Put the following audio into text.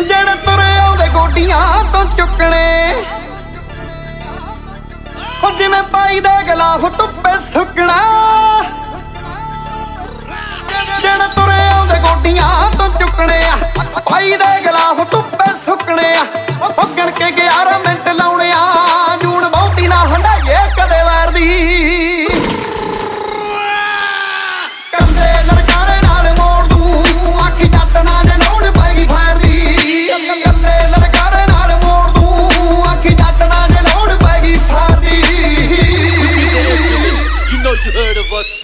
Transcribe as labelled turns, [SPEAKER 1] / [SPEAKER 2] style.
[SPEAKER 1] ਜਿਹੜੇ ਤੁਰੇ ਆਉਂਦੇ ਗੋਡੀਆਂ ਤੋਂ ਚੁੱਕਣੇ। ਉਹ ਜਿਵੇਂ ਪਾਈ ਦੇ ਗਲਾਫ ਧੁੱਪੇ ਸੁੱਕਣਾ। us